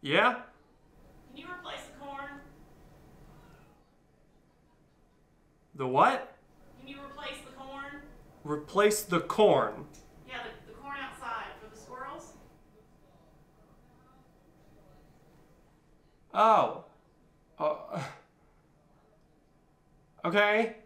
Yeah? Can you replace the corn? The what? Can you replace the corn? Replace the corn. Yeah, the, the corn outside for the squirrels. Oh. Uh, okay.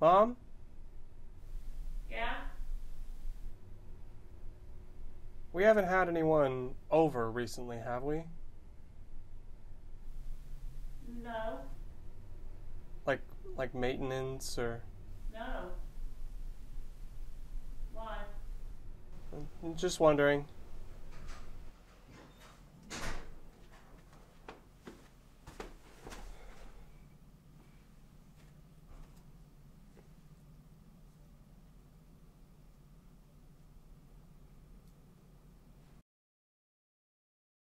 Mom? Yeah? We haven't had anyone over recently, have we? No. Like like maintenance or No. Why? I'm just wondering.